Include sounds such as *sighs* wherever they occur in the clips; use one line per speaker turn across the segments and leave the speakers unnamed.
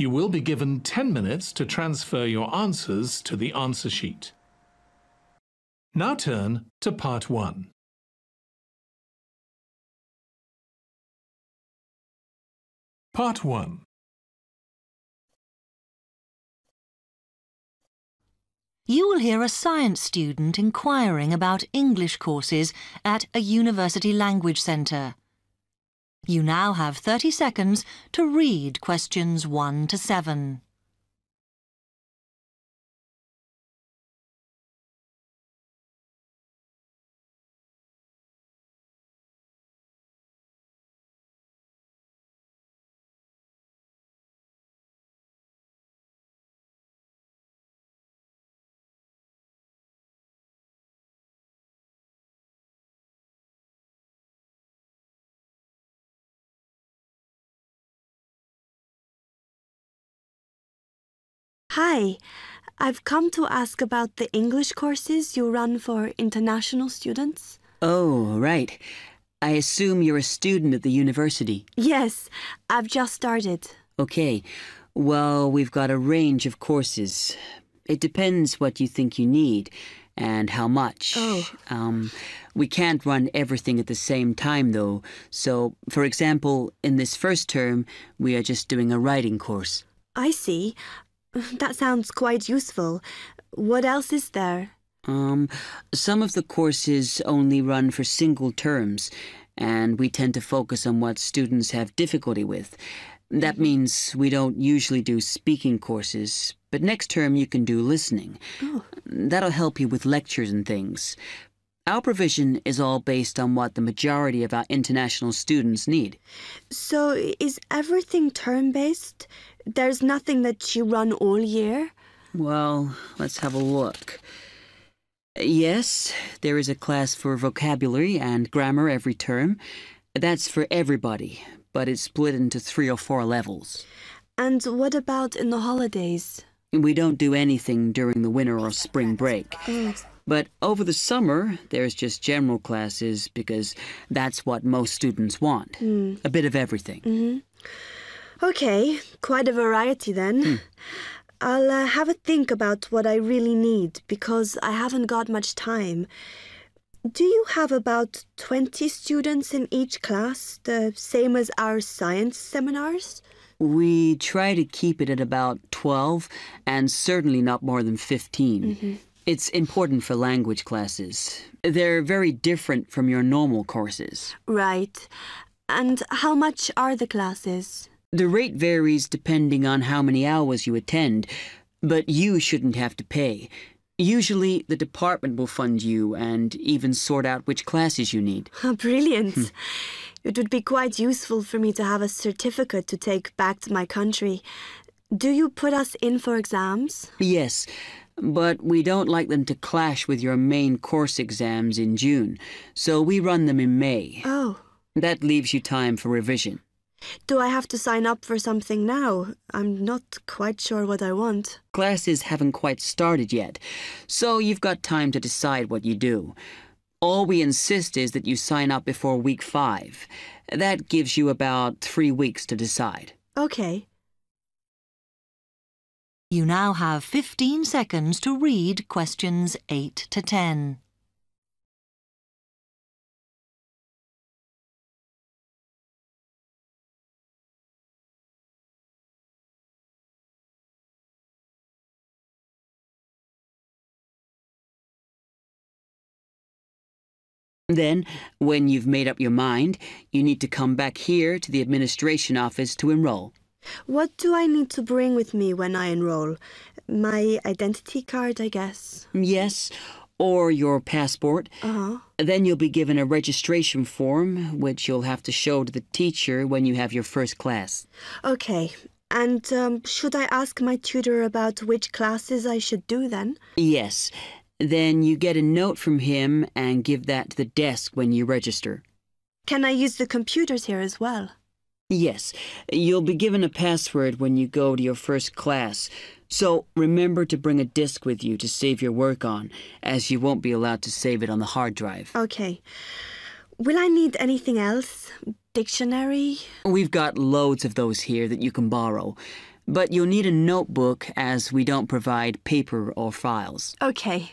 you will be given 10 minutes to transfer your answers to the answer sheet. Now turn to part 1. Part 1
You will hear a science student inquiring about English courses at a university language centre. You now have 30 seconds to read questions 1 to 7.
Hi, I've come to ask about the English courses you run for international students.
Oh, right. I assume you're a student at the university.
Yes, I've just started.
Okay. Well, we've got a range of courses. It depends what you think you need and how much.
Oh.
Um, we can't run everything at the same time, though. So, for example, in this first term, we are just doing a writing course.
I see. *laughs* That sounds quite useful. What else is there?
Um, some of the courses only run for single terms, and we tend to focus on what students have difficulty with. That means we don't usually do speaking courses, but next term you can do listening.
Oh.
That'll help you with lectures and things. Our provision is all based on what the majority of our international students need.
So, is everything term based? There's nothing that you run all year?
Well, let's have a look. Yes, there is a class for vocabulary and grammar every term. That's for everybody, but it's split into three or four levels.
And what about in the holidays?
We don't do anything during the winter or spring break. But over the summer, there's just general classes because that's what most students want. Hmm. A bit of everything. Mm-hmm.
Okay, quite a variety then. I'll uh, have a think about what I really need because I haven't got much time. Do you have about 20 students in each class, the same as our science seminars?
We try to keep it at about 12 and certainly not more than 15. It's important for language classes. They're very different from your normal courses.
Right. And how much are the classes?
The rate varies depending on how many hours you attend, but you shouldn't have to pay. Usually, the department will fund you and even sort out which classes you need.
Oh, *laughs* Brilliant. It would be quite useful for me to have a certificate to take back to my country. Do you put us in for exams?
Yes, but we don't like them to clash with your main course exams in June, so we run them in May.
Oh.
That leaves you time for revision.
Do I have to sign up for something now? I'm not quite sure what I want.
Classes haven't quite started yet, so you've got time to decide what you do. All we insist is that you sign up before week five. That gives you about three weeks to decide.
Okay.
You now have 15 seconds to read questions 8 to 10.
Then, when you've made up your mind, you need to come back here to the administration office to enroll.
What do I need to bring with me when I enroll? My identity card, I guess.
Yes, or your passport.
Uh huh.
Then you'll be given a registration form, which you'll have to show to the teacher when you have your first class.
Okay. And um, should I ask my tutor about which classes I should do then?
Yes. Then you get a note from him and give that to the desk when you register.
Can I use the computers here as well?
Yes. You'll be given a password when you go to your first class. So remember to bring a disk with you to save your work on, as you won't be allowed to save it on the hard drive.
Okay. Will I need anything else? Dictionary?
We've got loads of those here that you can borrow. But you'll need a notebook as we don't provide paper or files.
Okay.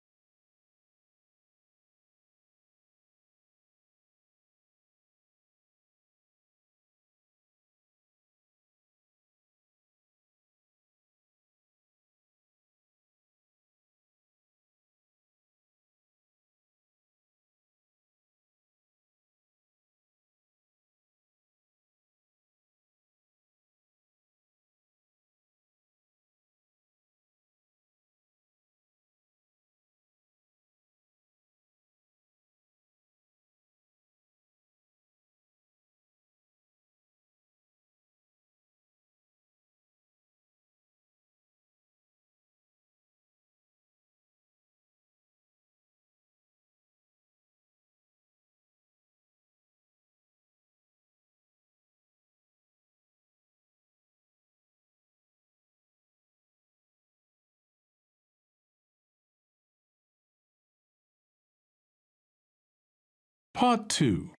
Part 2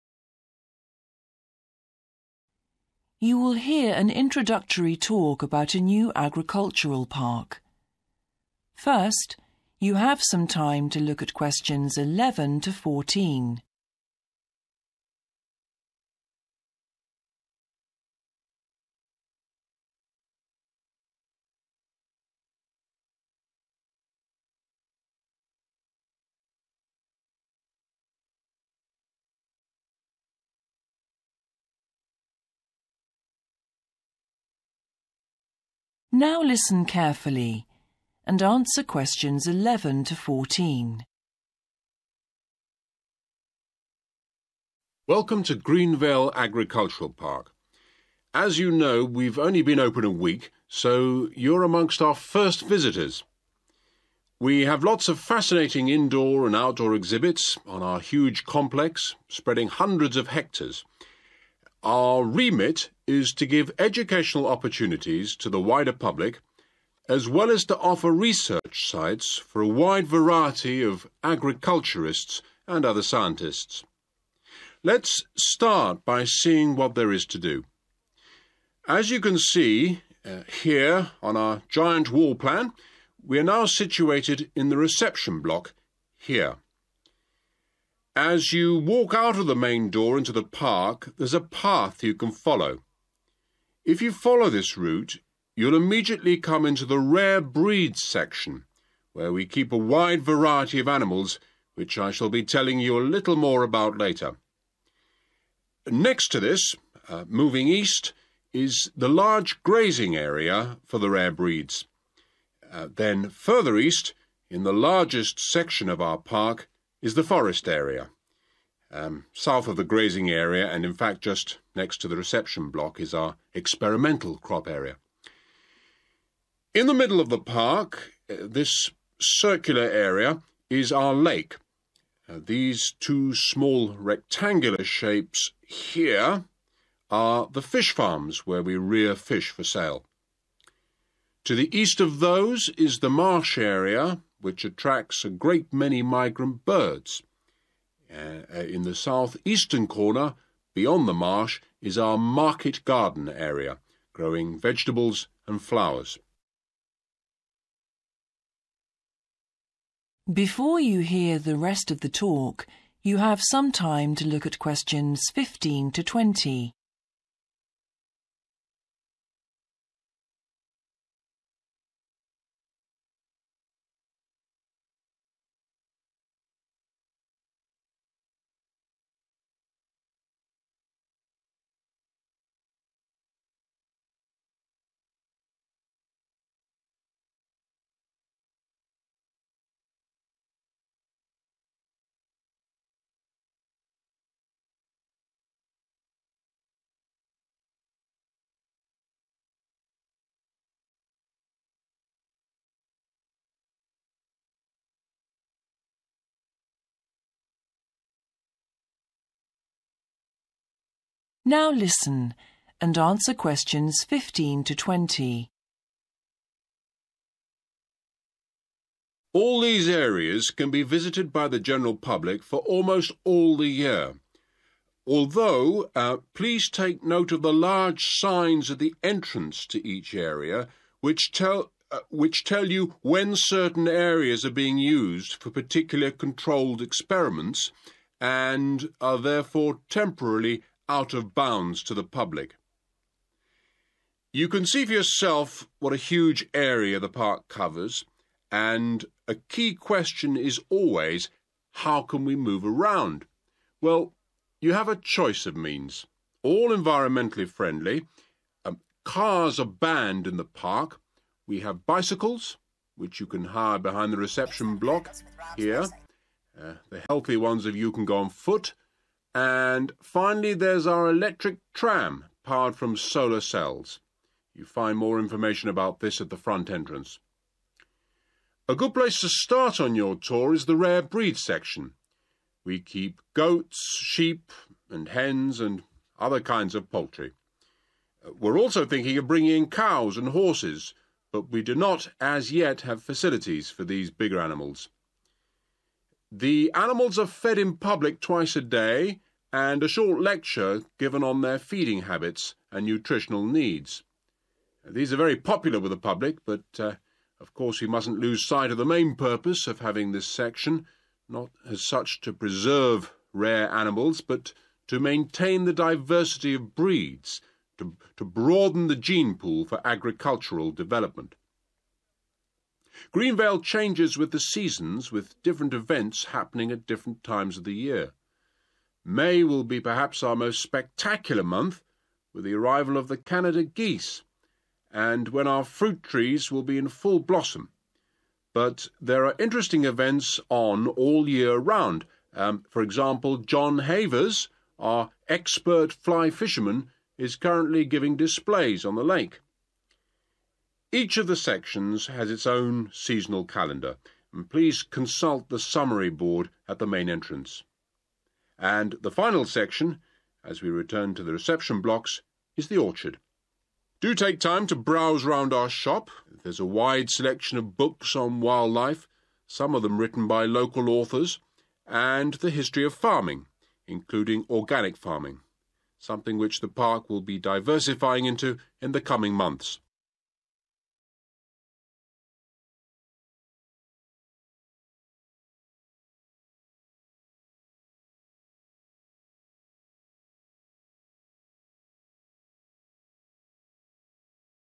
You will hear an introductory talk about a new agricultural park. First, you have some time to look at questions 11 to 14. Now listen carefully and answer questions 11 to 14.
Welcome to Greenvale Agricultural Park. As you know, we've only been open a week, so you're amongst our first visitors. We have lots of fascinating indoor and outdoor exhibits on our huge complex, spreading hundreds of hectares. Our remit is to give educational opportunities to the wider public, as well as to offer research sites for a wide variety of agriculturists and other scientists. Let's start by seeing what there is to do. As you can see uh, here on our giant wall plan, we are now situated in the reception block here. As you walk out of the main door into the park, there's a path you can follow. If you follow this route, you'll immediately come into the rare breeds section, where we keep a wide variety of animals, which I shall be telling you a little more about later. Next to this, uh, moving east, is the large grazing area for the rare breeds. Uh, then further east, in the largest section of our park, is the forest area. Um, south of the grazing area, and in fact just next to the reception block, is our experimental crop area. In the middle of the park, uh, this circular area is our lake. Uh, these two small rectangular shapes here are the fish farms where we rear fish for sale. To the east of those is the marsh area which attracts a great many migrant birds. Uh, uh, in the southeastern corner, beyond the marsh, is our market garden area, growing vegetables and flowers.
Before you hear the rest of the talk, you have some time to look at questions 15 to 20. Now listen and answer questions 15 to 20.
All these areas can be visited by the general public for almost all the year. Although, uh, please take note of the large signs at the entrance to each area, which tell uh, which tell you when certain areas are being used for particular controlled experiments and are therefore temporarily out of bounds to the public. You can see for yourself what a huge area the park covers, and a key question is always how can we move around? Well, you have a choice of means, all environmentally friendly. Um, cars are banned in the park. We have bicycles, which you can hire behind the reception block here. Uh, the healthy ones of you can go on foot. And finally, there's our electric tram, powered from solar cells. You find more information about this at the front entrance. A good place to start on your tour is the rare breed section. We keep goats, sheep, and hens, and other kinds of poultry. We're also thinking of bringing in cows and horses, but we do not as yet have facilities for these bigger animals. The animals are fed in public twice a day, and a short lecture given on their feeding habits and nutritional needs. These are very popular with the public, but uh, of course we mustn't lose sight of the main purpose of having this section not as such to preserve rare animals, but to maintain the diversity of breeds, to, to broaden the gene pool for agricultural development. Greenvale changes with the seasons, with different events happening at different times of the year. May will be perhaps our most spectacular month, with the arrival of the Canada geese, and when our fruit trees will be in full blossom. But there are interesting events on all year round. Um, for example, John Havers, our expert fly fisherman, is currently giving displays on the lake. Each of the sections has its own seasonal calendar, and please consult the summary board at the main entrance. And the final section, as we return to the reception blocks, is the orchard. Do take time to browse round our shop. There's a wide selection of books on wildlife, some of them written by local authors, and the history of farming, including organic farming, something which the park will be diversifying into in the coming months.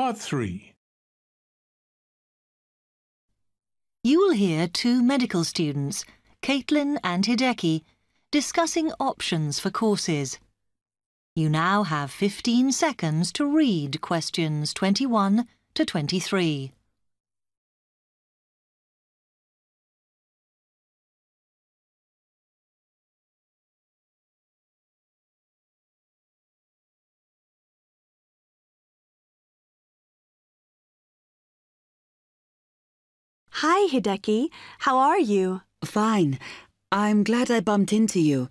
Part 3
You will hear two medical students, Caitlin and Hideki, discussing options for courses. You now have 15 seconds to read questions 21 to 23.
Hi, Hideki. How are you?
Fine. I'm glad I bumped into you.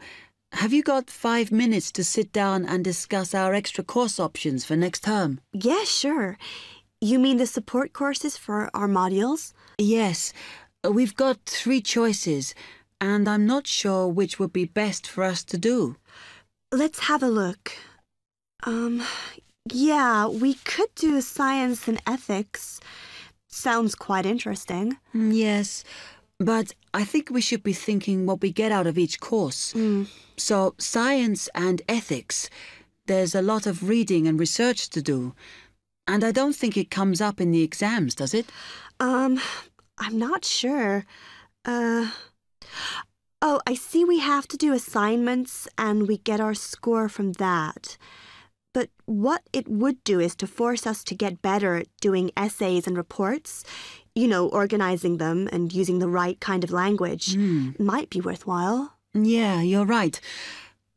Have you got five minutes to sit down and discuss our extra course options for next term?
Yeah, sure. You mean the support courses for our modules?
Yes. We've got three choices, and I'm not sure which would be best for us to do.
Let's have a look. Um, yeah, we could do science and ethics. Sounds quite interesting.
Mm, Yes, but I think we should be thinking what we get out of each course. So, science and ethics, there's a lot of reading and research to do. And I don't think it comes up in the exams, does it?
Um, I'm not sure. Uh. Oh, I see we have to do assignments and we get our score from that. But what it would do is to force us to get better at doing essays and reports. You know, organizing them and using the right kind of language.
Hmm.
Might be worthwhile.
Yeah, you're right.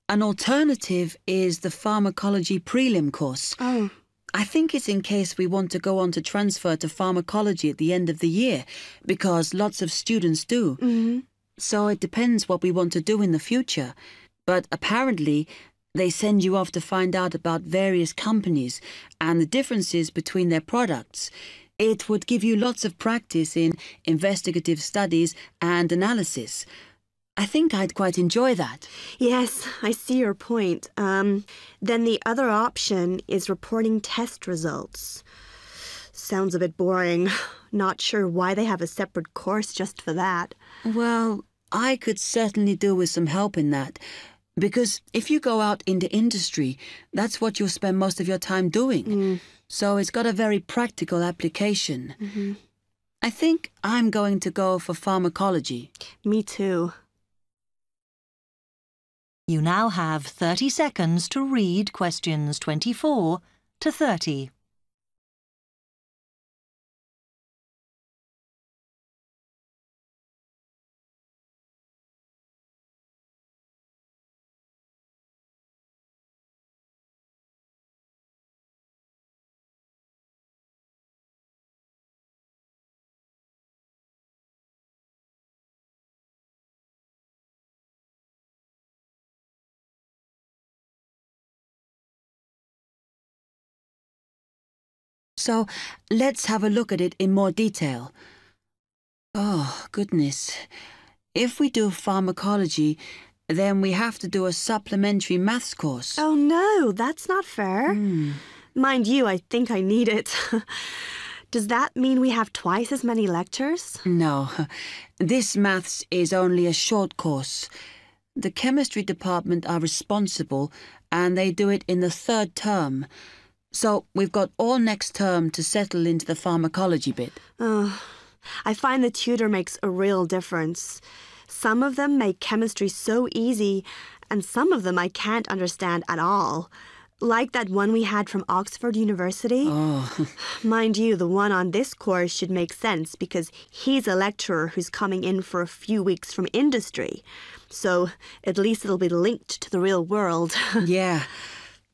An alternative is the pharmacology prelim course.
Oh.
I think it's in case we want to go on to transfer to pharmacology at the end of the year, because lots of students do.
hmm
So it depends what we want to do in the future. But apparently, they send you off to find out about various companies and the differences between their products. It would give you lots of practice in investigative studies and analysis. I think I'd quite enjoy that.
Yes, I see your point. Um, then the other option is reporting test results. Sounds a bit boring. *sighs* Not sure why they have a separate course just for that.
Well, I could certainly do with some help in that. Because if you go out into industry, that's what you'll spend most of your time doing.
Mm.
So it's got a very practical application.
hmm
I think I'm going to go for pharmacology.
Me too.
You now have 30 seconds to read questions 24 to 30.
So let's have a look at it in more detail. Oh, goodness. If we do pharmacology, then we have to do a supplementary maths course.
Oh no, that's not fair.
Hmm.
Mind you, I think I need it. *laughs* Does that mean we have twice as many lectures?
No, this maths is only a short course. The chemistry department are responsible and they do it in the third term. So we've got all next term to settle into the pharmacology bit.
Oh, I find the tutor makes a real difference. Some of them make chemistry so easy, and some of them I can't understand at all. Like that one we had from Oxford University.
Oh, *laughs* *sighs*
Mind you, the one on this course should make sense because he's a lecturer who's coming in for a few weeks from industry. So at least it'll be linked to the real world. *laughs*
yeah.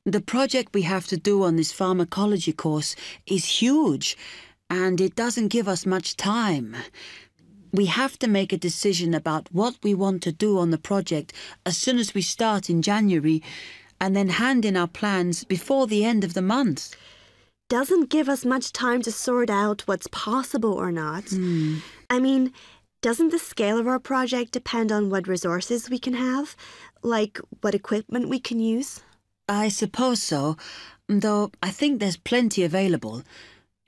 The project we have to do on this pharmacology course is huge, and it doesn't give us much time. We have to make a decision about what we want to do on the project as soon as we start in January, and then hand in our plans before the end of the month.
Doesn't give us much time to sort out what's possible or not. Hmm. I mean, doesn't the scale of our project depend on what resources we can have? Like what equipment we can use?
I suppose so, though I think there's plenty available.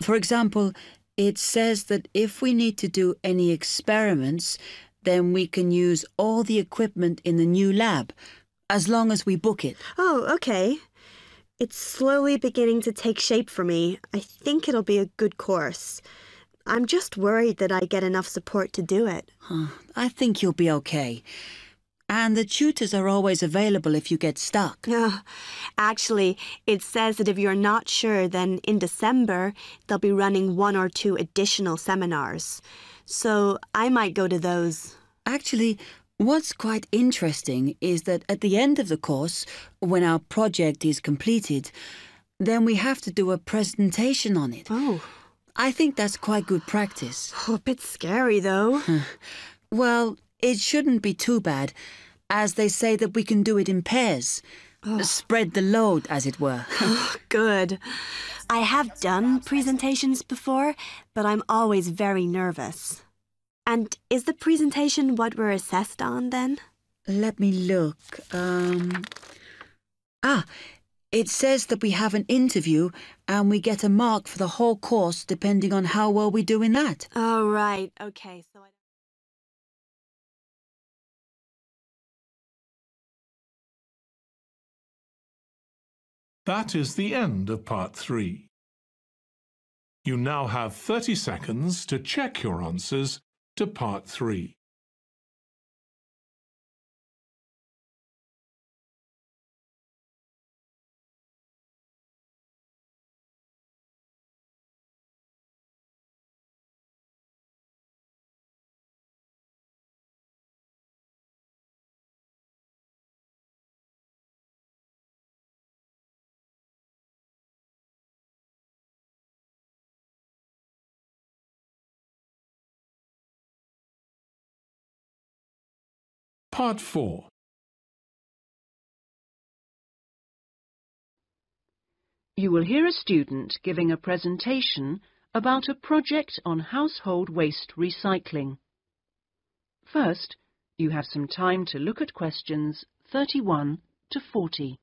For example, it says that if we need to do any experiments, then we can use all the equipment in the new lab, as long as we book it.
Oh, okay. It's slowly beginning to take shape for me. I think it'll be a good course. I'm just worried that I get enough support to do it.
Huh, I think you'll be okay. And the tutors are always available if you get stuck. *laughs*
Uh, actually, it says that if you're not sure, then in December they'll be running one or two additional seminars. So I might go to those.
Actually, what's quite interesting is that at the end of the course, when our project is completed, then we have to do a presentation on it.
Oh,
I think that's quite good practice.
a bit scary though. *laughs*
Well, it shouldn't be too bad, as they say that we can do it in pairs. Spread the load, as it were. *laughs*
Good. I have done presentations before, but I'm always very nervous. And is the presentation what we're assessed on then?
Let me look. Um. Ah, it says that we have an interview and we get a mark for the whole course depending on how well we do in that.
Oh, right. Okay. So I...
That is the end of part three. You now have 30 seconds to check your answers to Part 3. Part 4
You will hear a student giving a presentation about a project on household waste recycling. First, you have some time to look at questions 31 to 40.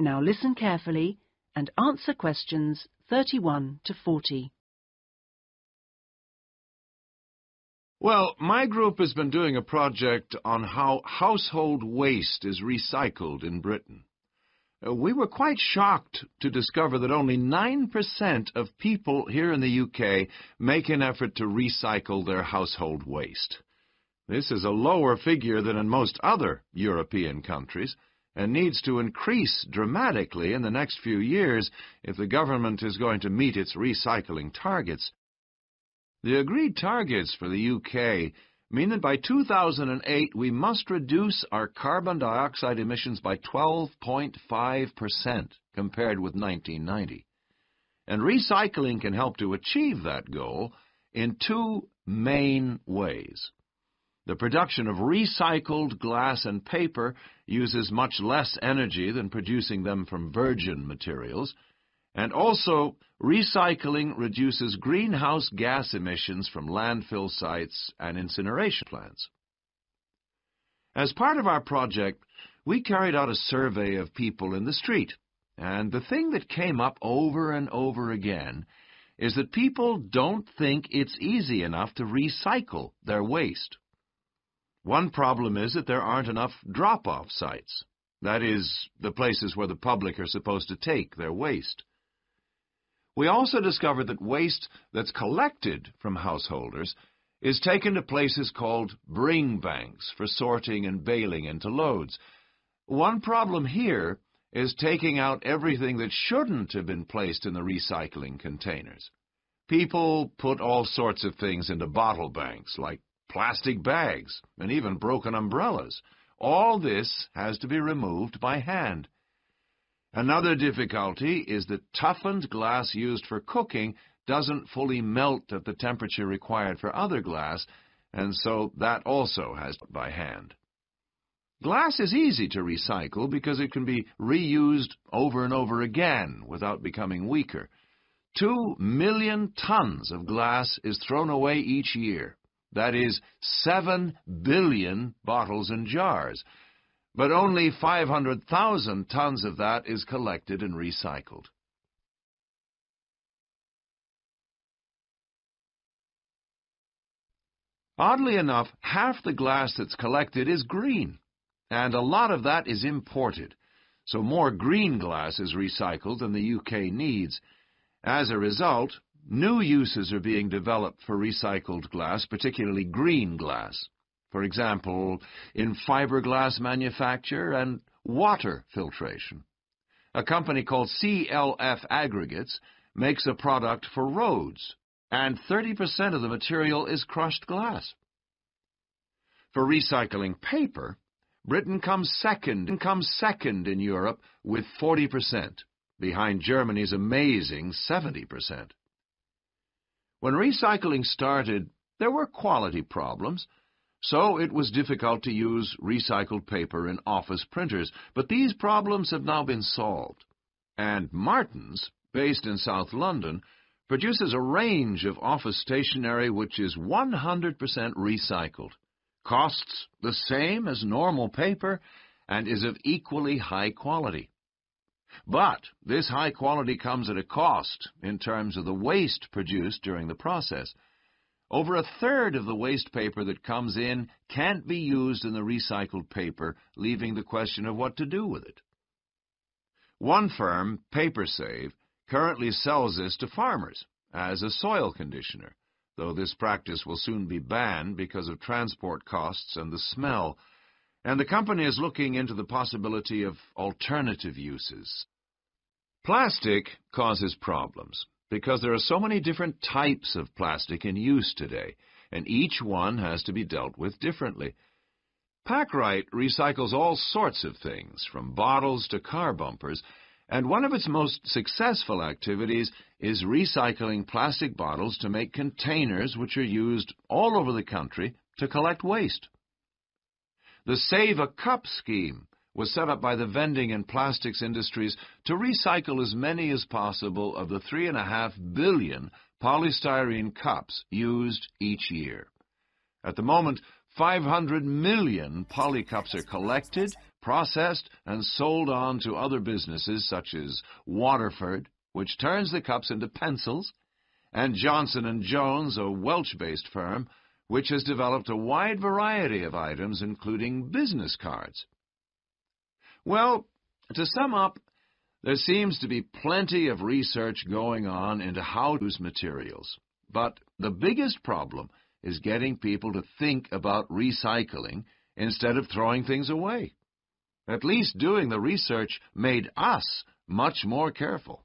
Now listen carefully and answer questions 31 to 40.
Well, my group has been doing a project on how household waste is recycled in Britain. Uh, we were quite shocked to discover that only 9% of people here in the UK make an effort to recycle their household waste. This is a lower figure than in most other European countries and needs to increase dramatically in the next few years if the government is going to meet its recycling targets. The agreed targets for the UK mean that by 2008 we must reduce our carbon dioxide emissions by 12.5% compared with 1990. And recycling can help to achieve that goal in two main ways. The production of recycled glass and paper uses much less energy than producing them from virgin materials, and also recycling reduces greenhouse gas emissions from landfill sites and incineration plants. As part of our project, we carried out a survey of people in the street, and the thing that came up over and over again is that people don't think it's easy enough to recycle their waste. One problem is that there aren't enough drop-off sites. That is, the places where the public are supposed to take their waste. We also discovered that waste that's collected from householders is taken to places called bring banks for sorting and baling into loads. One problem here is taking out everything that shouldn't have been placed in the recycling containers. People put all sorts of things into bottle banks, like plastic bags, and even broken umbrellas. All this has to be removed by hand. Another difficulty is that toughened glass used for cooking doesn't fully melt at the temperature required for other glass, and so that also has to be by hand. Glass is easy to recycle because it can be reused over and over again without becoming weaker. Two million tons of glass is thrown away each year. That is 7 billion bottles and jars. But only 500,000 tons of that is collected and recycled. Oddly enough, half the glass that's collected is green, and a lot of that is imported, so more green glass is recycled than the UK needs. As a result, New uses are being developed for recycled glass, particularly green glass. For example, in fiberglass manufacture and water filtration. A company called CLF Aggregates makes a product for roads, and 30% of the material is crushed glass. For recycling paper, Britain comes second, comes second in Europe with 40%, behind Germany's amazing 70%. When recycling started, There were quality problems, so it was difficult to use recycled paper in office printers, but these problems have now been solved. And Martins, based in South London, produces a range of office stationery which is 100% recycled, costs the same as normal paper, and is of equally high quality. But this high quality comes at a cost in terms of the waste produced during the process. Over a third of the waste paper that comes in can't be used in the recycled paper, leaving the question of what to do with it. One firm, PaperSave, currently sells this to farmers as a soil conditioner, though this practice will soon be banned because of transport costs and the smell and the company is looking into the possibility of alternative uses. Plastic causes problems because there are so many different types of plastic in use today, and each one has to be dealt with differently. Packrite recycles all sorts of things, from bottles to car bumpers, and one of its most successful activities is recycling plastic bottles to make containers which are used all over the country to collect waste. The Save a Cup scheme was set up by the vending and plastics industries to recycle as many as possible of the 3.5 billion polystyrene cups used each year. At the moment, 500 million polycups are collected, processed, and sold on to other businesses such as Waterford, which turns the cups into pencils, and Johnson & Jones, a Welsh-based firm, which has developed a wide variety of items, including business cards. Well, to sum up, there seems to be plenty of research going on into how to use materials. But the biggest problem is getting people to think about recycling instead of throwing things away. At least doing the research made us much more careful.